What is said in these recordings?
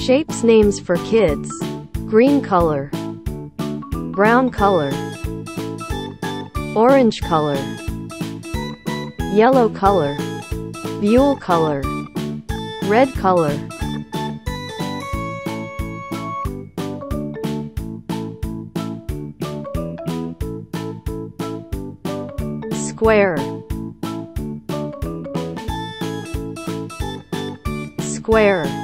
Shapes names for kids. Green color. Brown color. Orange color. Yellow color. Buhl color. Red color. Square. Square.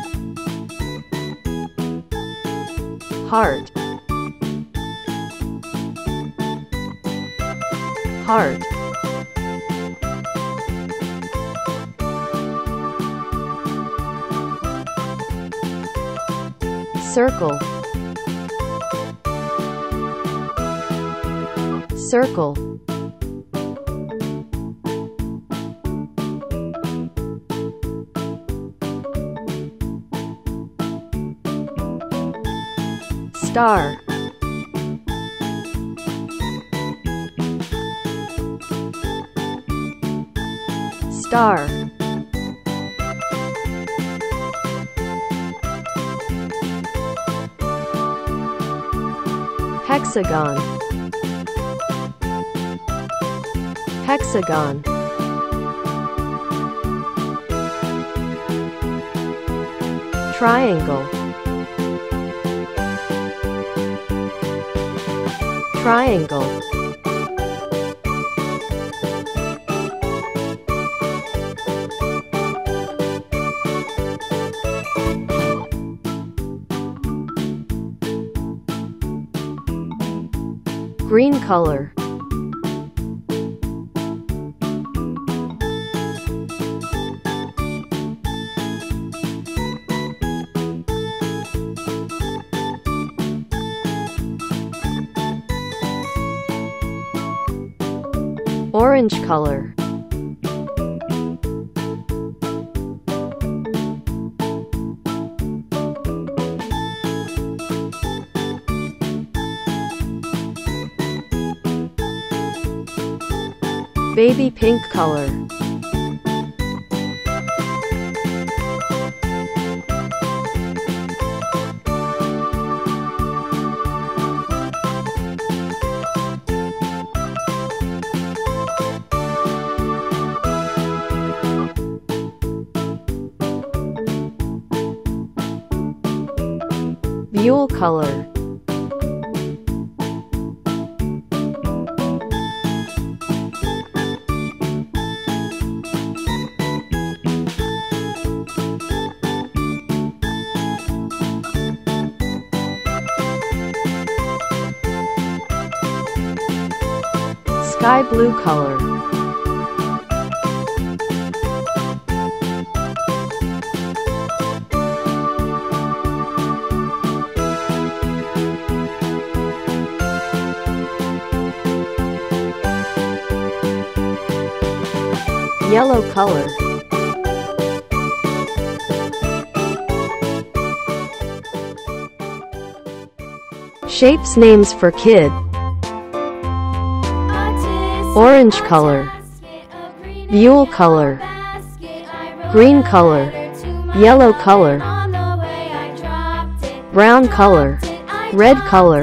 Heart. Heart. Circle. Circle. Star. Star. Hexagon. Hexagon. Triangle. Triangle. Green color. Orange color. Baby pink color. Buhl color. Sky blue color. Yellow color. Shapes names for kid. Orange color. Buhl color. Green color. Yellow color. Brown color. Red color.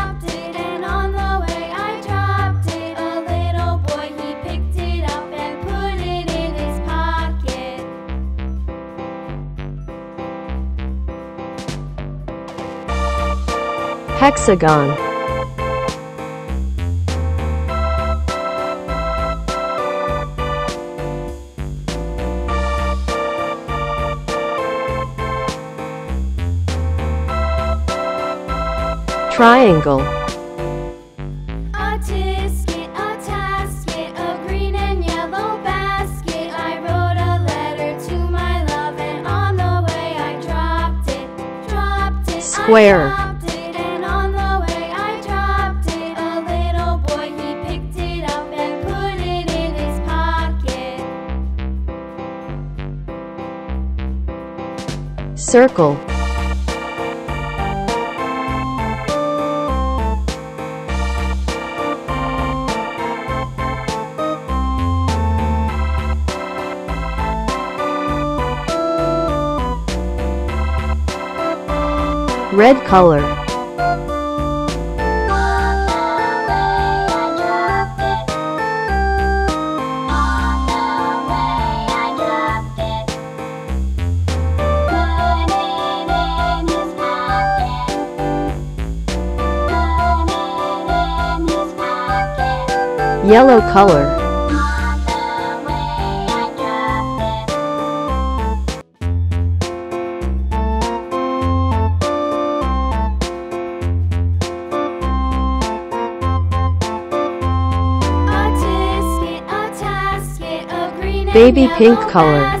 it. triangle Square. dropped it. circle. Red color. yellow color. baby pink color.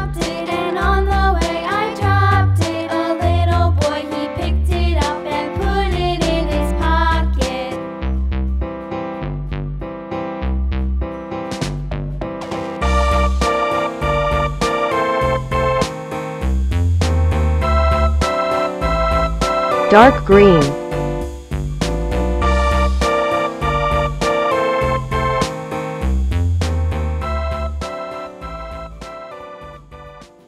dark green.